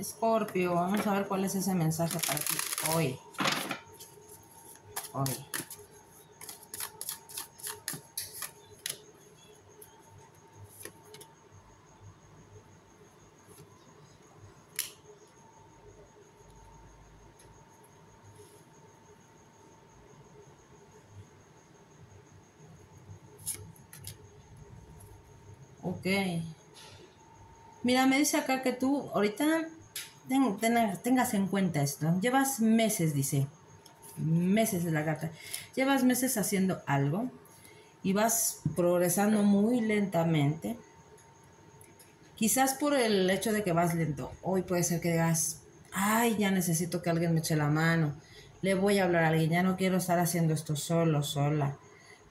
Escorpio, vamos a ver cuál es ese mensaje para ti hoy. Hoy. Ok. Mira, me dice acá que tú ahorita tengas en cuenta esto. Llevas meses, dice. Meses de la carta. Llevas meses haciendo algo y vas progresando muy lentamente. Quizás por el hecho de que vas lento. Hoy puede ser que digas, ay, ya necesito que alguien me eche la mano. Le voy a hablar a alguien, ya no quiero estar haciendo esto solo, sola.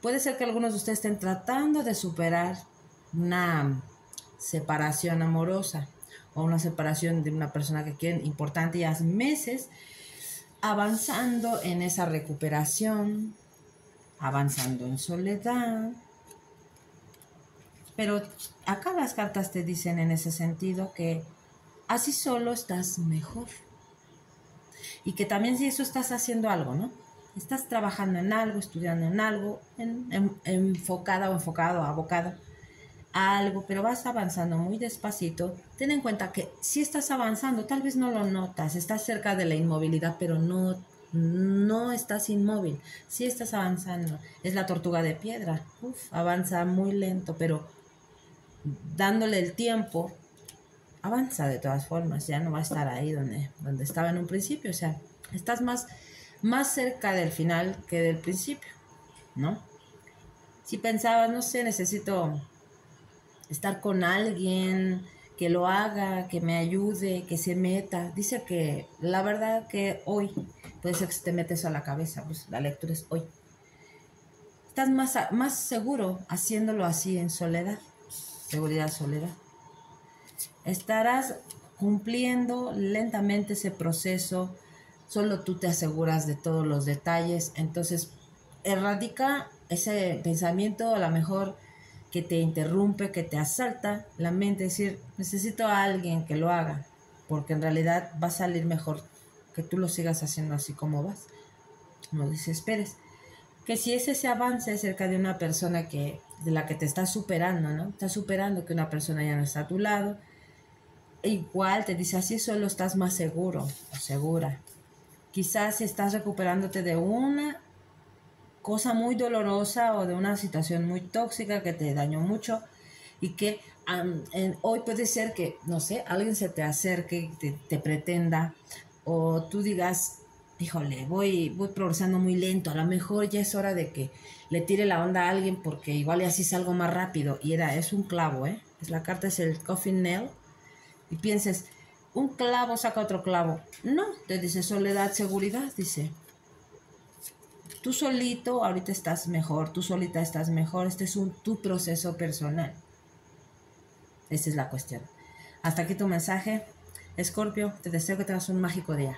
Puede ser que algunos de ustedes estén tratando de superar una separación amorosa o una separación de una persona que quieren importante y hace meses avanzando en esa recuperación, avanzando en soledad. Pero acá las cartas te dicen en ese sentido que así solo estás mejor. Y que también si eso estás haciendo algo, ¿no? Estás trabajando en algo, estudiando en algo, enfocada o enfocado, abocado algo, pero vas avanzando muy despacito, ten en cuenta que si estás avanzando, tal vez no lo notas, estás cerca de la inmovilidad, pero no, no estás inmóvil, si estás avanzando. Es la tortuga de piedra, avanza muy lento, pero dándole el tiempo, avanza de todas formas, ya no va a estar ahí donde, donde estaba en un principio, o sea, estás más, más cerca del final que del principio, ¿no? Si pensabas, no sé, necesito estar con alguien que lo haga, que me ayude, que se meta. Dice que la verdad que hoy puede ser que te metes a la cabeza, pues la lectura es hoy. Estás más, más seguro haciéndolo así en soledad, seguridad, soledad. Estarás cumpliendo lentamente ese proceso, solo tú te aseguras de todos los detalles, entonces erradica ese pensamiento a lo mejor que te interrumpe, que te asalta la mente, decir, necesito a alguien que lo haga, porque en realidad va a salir mejor que tú lo sigas haciendo así como vas. No desesperes. Que si es ese avance cerca de una persona que, de la que te está superando, ¿no? Está superando que una persona ya no está a tu lado. E igual te dice así solo estás más seguro o segura. Quizás estás recuperándote de una cosa muy dolorosa o de una situación muy tóxica que te dañó mucho y que hoy puede ser que, no sé, alguien se te acerque, te, te pretenda o tú digas, híjole, voy, voy progresando muy lento, a lo mejor ya es hora de que le tire la onda a alguien porque igual y así salgo más rápido. Y era, es un clavo, ¿eh? Es, la carta es el coffin nail. Y pienses, un clavo saca otro clavo. No, te dice soledad, seguridad, dice. Tú solito ahorita estás mejor, tú solita estás mejor, este es un, tu proceso personal. Esa es la cuestión. Hasta aquí tu mensaje. Escorpio, te deseo que tengas un mágico día.